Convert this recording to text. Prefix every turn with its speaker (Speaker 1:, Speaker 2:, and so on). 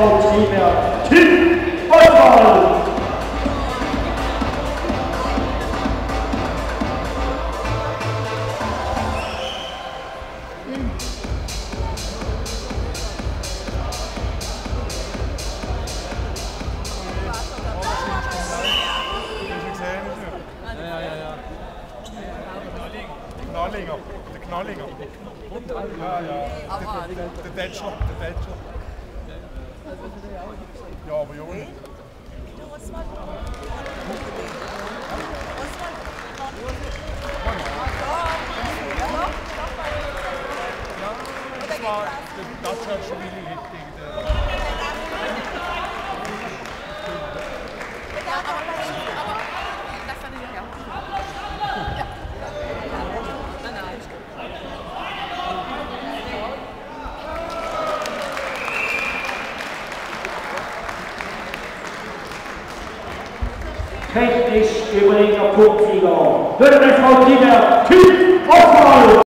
Speaker 1: Triberg, Tim Oswald.
Speaker 2: Knallinger, der Knallinger. Ja, ja. Der, der, der Tätschler, Ja, aber jung. Das war, das war schon wieder gegen
Speaker 1: Technisch überlegter Punktsieger Triberg, Tim Oswald.